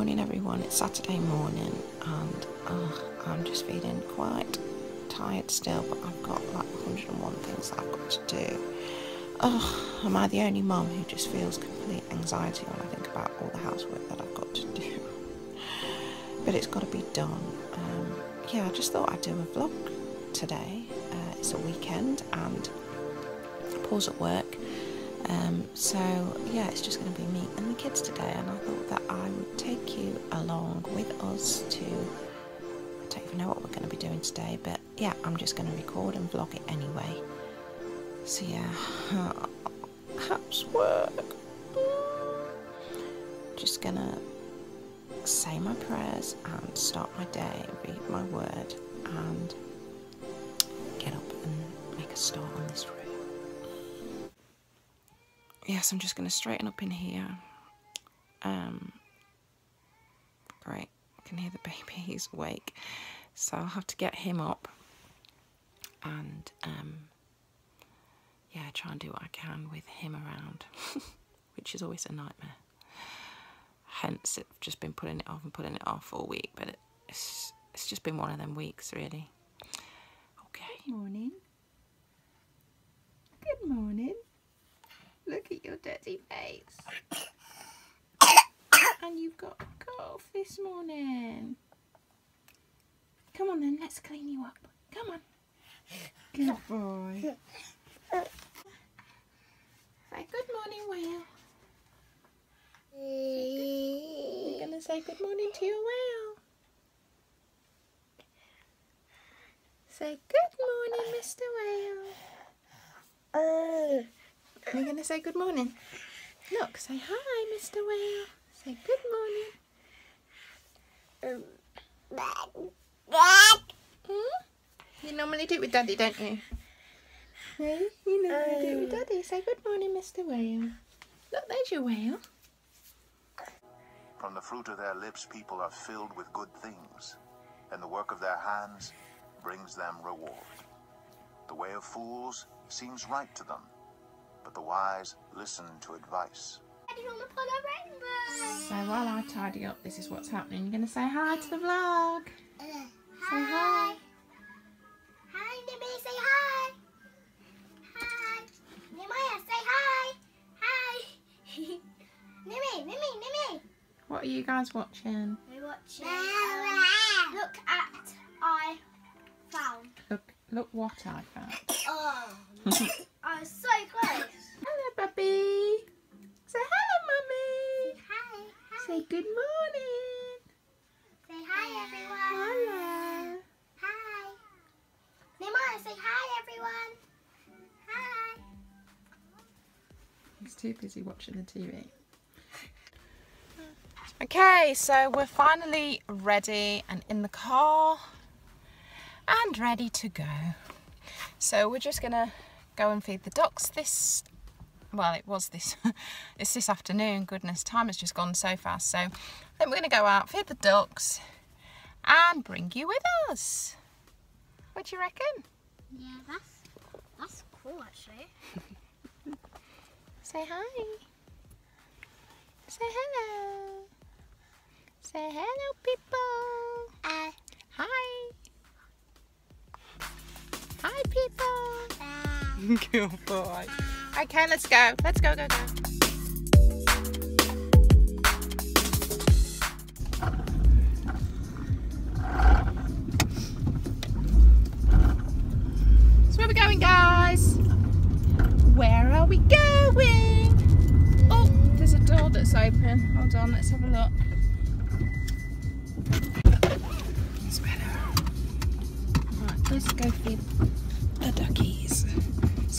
morning everyone, it's Saturday morning and uh, I'm just feeling quite tired still but I've got like 101 things I've got to do. Oh, am I the only mum who just feels complete anxiety when I think about all the housework that I've got to do? But it's got to be done. Um, yeah, I just thought I'd do a vlog today. Uh, it's a weekend and pause at work um, so yeah, it's just going to be me and the kids today, and I thought that I would take you along with us to. I don't even know what we're going to be doing today, but yeah, I'm just going to record and vlog it anyway. So yeah, housework. Just gonna say my prayers and start my day, read my word, and get up and make a start on this yes, I'm just going to straighten up in here. Um, great, I can hear the baby, he's awake. So I'll have to get him up and, um, yeah, try and do what I can with him around, which is always a nightmare. Hence, I've just been putting it off and putting it off all week, but it's, it's just been one of them weeks, really. Okay. Good morning. Good morning. At your dirty face. and you've got a cough this morning. Come on then, let's clean you up. Come on. Good boy. Say good morning, whale. You're going to say good morning to your whale. Say good morning, Mr. Whale. Uh. Are you going to say good morning? Look, say hi, Mr. Whale. Say good morning. Hmm? You normally do it with Daddy, don't you? Hey, you normally do it with Daddy. Say good morning, Mr. Whale. Look, there's your whale. From the fruit of their lips, people are filled with good things, and the work of their hands brings them reward. The way of fools seems right to them but the wise listen to advice. So while I tidy up, this is what's happening. You're going to say hi to the vlog. Uh, hi. Say hi. Hi, Nimmy. Say hi. Hi. Nehemiah, say hi. Hi. Nimmy, Nimmy, Nimmy. What are you guys watching? We're watching. Um, look at I found. Look, look what I found. Oh. I was so close. Puppy. Say hello, mummy. Say hi. hi. Say good morning. Say hi, everyone. Hello. Hi. Nehemiah, say hi, everyone. Hi. He's too busy watching the TV. Okay, so we're finally ready and in the car and ready to go. So we're just gonna go and feed the ducks this well it was this it's this afternoon. Goodness time has just gone so fast. So then we're going to go out feed the ducks and bring you with us. What do you reckon? Yeah that's that's cool actually. Say hi. Say hello. Say hello people. Uh, hi. Hi people. Uh. Good boy. Okay, let's go. Let's go, go, go. So where are we going, guys? Where are we going? Oh, there's a door that's open. Hold on, let's have a look. It's better. Let's go feed the duckies.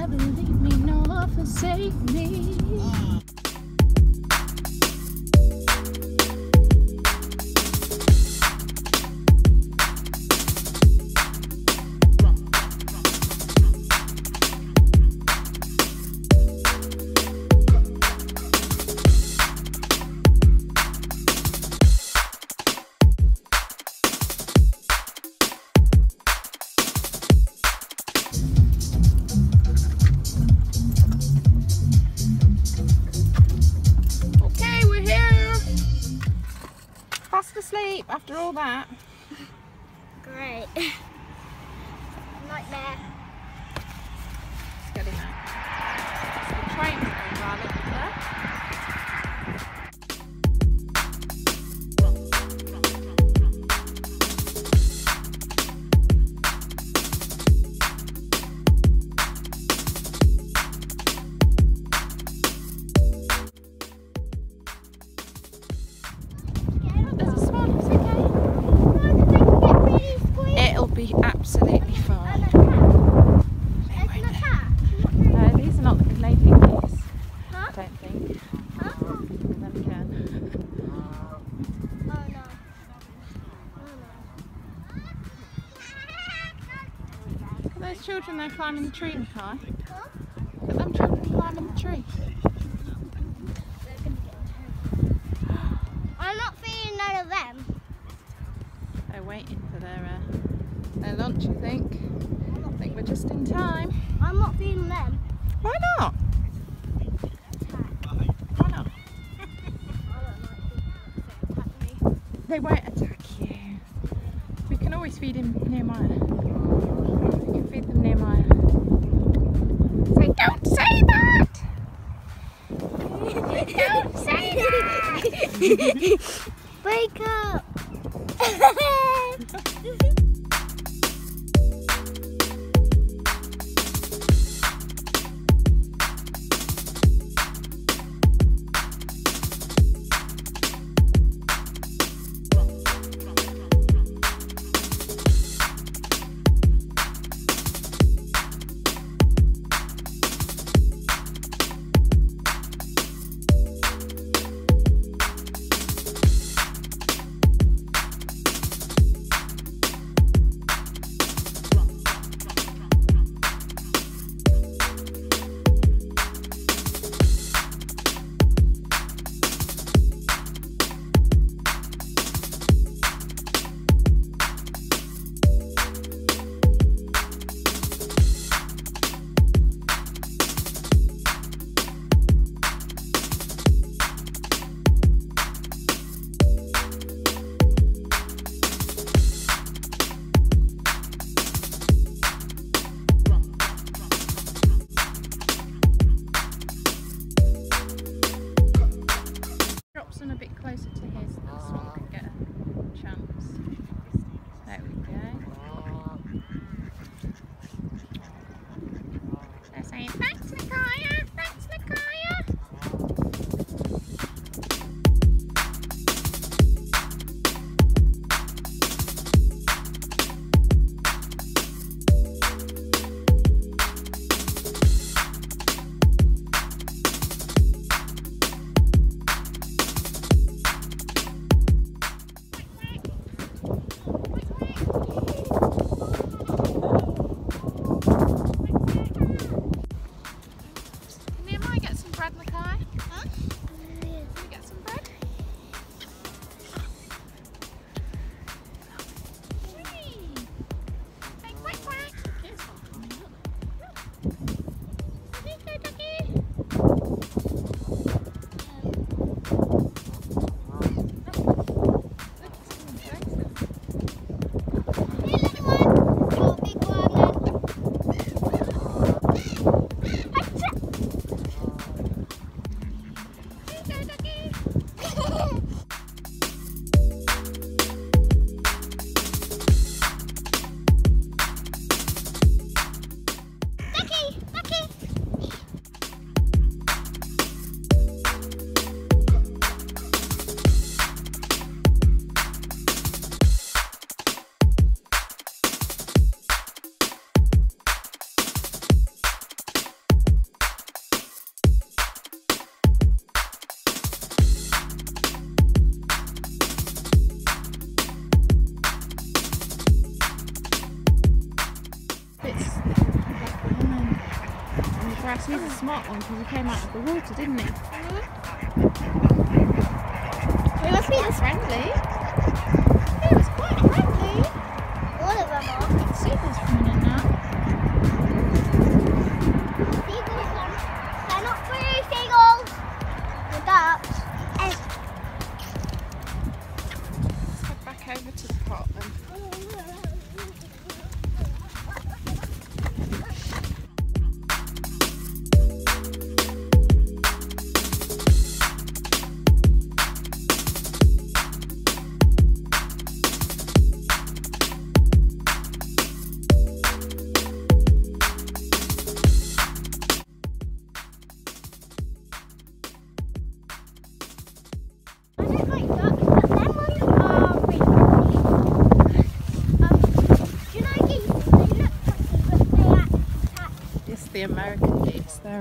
never leave me nor forsake me. those children there climbing the tree, Micaiah? Huh? Look at them children climbing the tree. I'm not feeding none of them. They're waiting for their uh, their lunch, I think. I think we're just in time. I'm not feeding them. Why not? Why not? they won't Wake up! Smart one because he came out of the water, didn't he? They must be Quite friendly.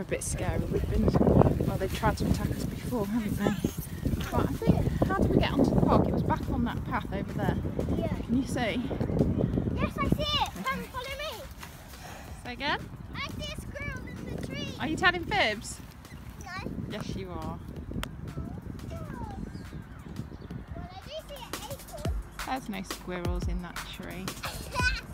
Bit scary. We've been, well, they've tried to attack us before, haven't they? But I think, how did we get onto the park? It was back on that path over there. Yeah. Can you see? Yes, I see it. Come follow me. Say again? I see a squirrel in the tree. Are you telling fibs? No. Yes, you are. Well, I do see an acorn. There's no squirrels in that tree.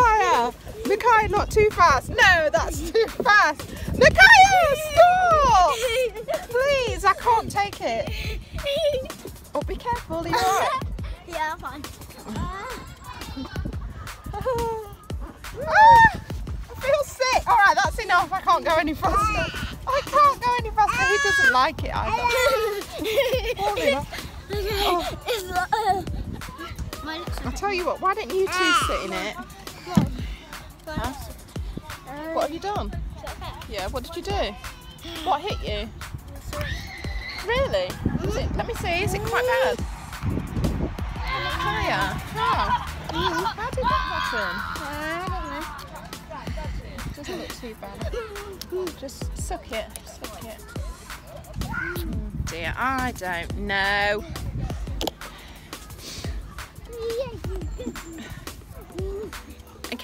Micaiah! Micaiah, not too fast. No, that's too fast. Micaiah, stop! Please, I can't take it. Oh, be careful, are you yeah, I'm fine. Ah, I feel sick. All right, that's enough. I can't go any faster. I can't go any faster. He doesn't like it either. Off. Oh. It's uh, I'll tell you what. Why don't you two sit in it? Huh? What have you done? Yeah. What did you do? What hit you? Really? It, let me see. Is it quite bad? Hiya. How? How did that happen? Doesn't look too bad. Just suck it. Suck it. Oh dear, I don't know.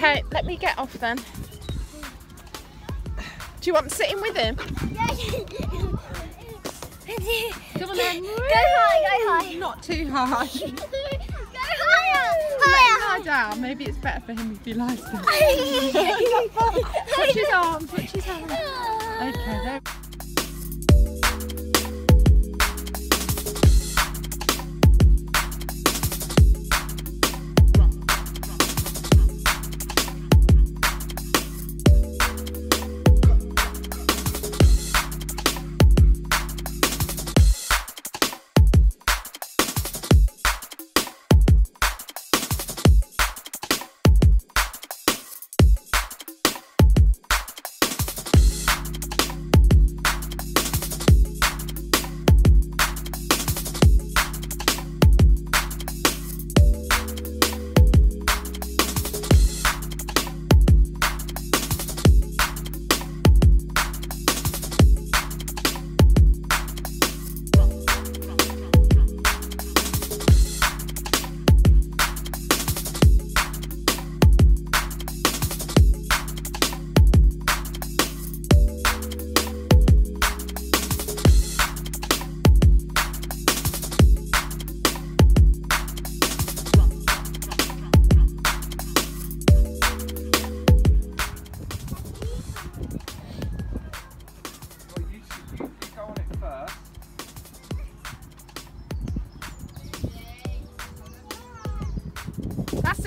Okay, let me get off then. Do you want to sit in with him? Come on then. Go high, go high. Not too hard. Go higher, higher. Lie down. Maybe it's better for him if he lies down. Touch his arm. Touch his arm. Okay. There.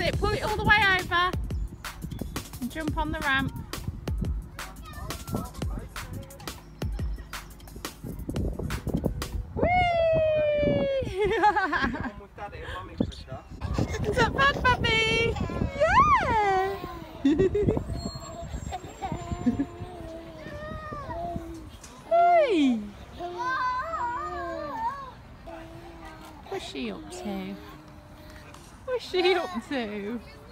It. Pull it all the way over. And jump on the ramp. Whee! On with daddy and mummy, Krista. Is that bad, puppy? Yeah! hey! What's she up to? What's she up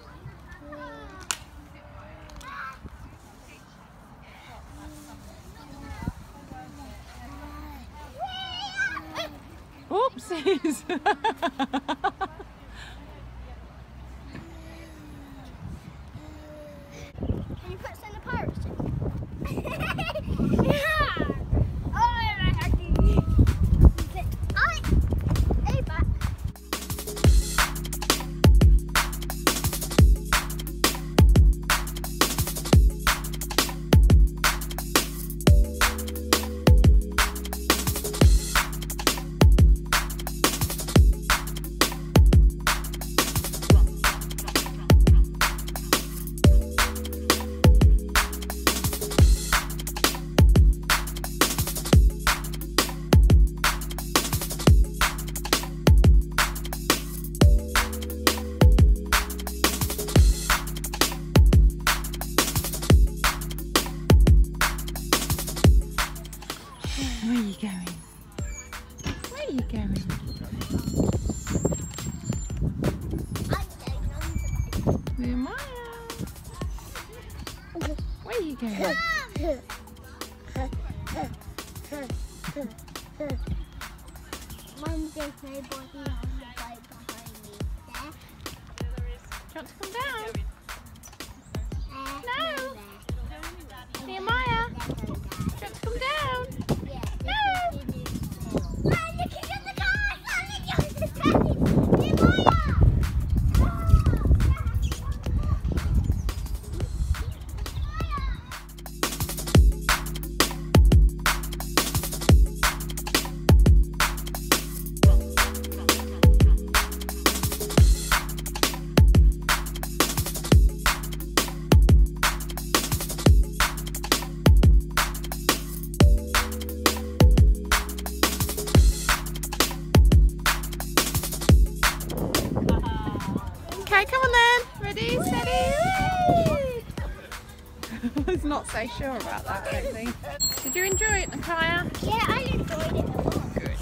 about that, I don't think. Did you enjoy it, Nakaya? Yeah, I enjoyed it a lot. Good.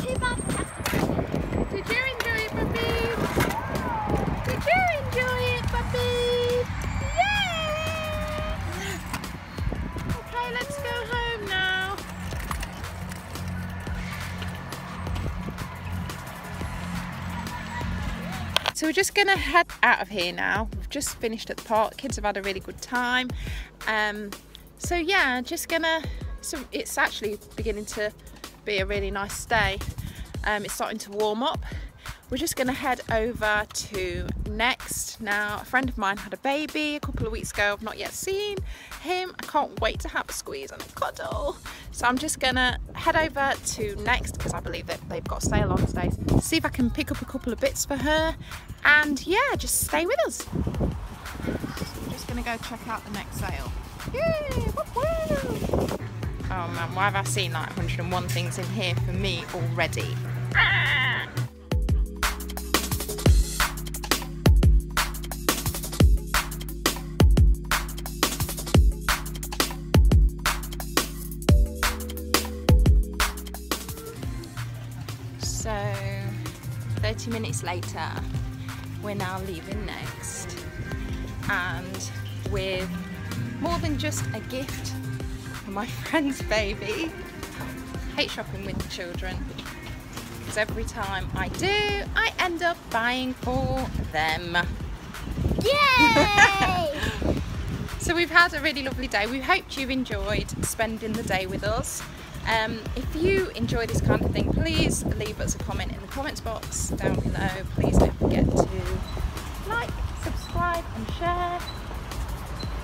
Too bad we have to Did you enjoy it, puppy? Did you enjoy it, puppy? Yeah! Okay, let's go home now. So we're just gonna head out of here now. Just finished at the park. Kids have had a really good time. Um, so yeah, just gonna. So it's actually beginning to be a really nice day. Um, it's starting to warm up. We're just gonna head over to Next. Now, a friend of mine had a baby a couple of weeks ago. I've not yet seen him. I can't wait to have a squeeze and a cuddle. So I'm just gonna head over to Next because I believe that they've got sale on today. See if I can pick up a couple of bits for her. And yeah, just stay with us. We're just gonna go check out the next sale. Yay! Oh man, why have I seen like 101 things in here for me already? So, minutes later, we're now leaving next. And with more than just a gift for my friend's baby, I hate shopping with the children because every time I do, I end up buying for them. Yay! So we've had a really lovely day. We hoped you've enjoyed spending the day with us. Um, if you enjoy this kind of thing, please leave us a comment in the comments box down below. Please don't forget to like, subscribe and share.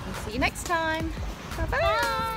And see you next time. Bye bye. Bye.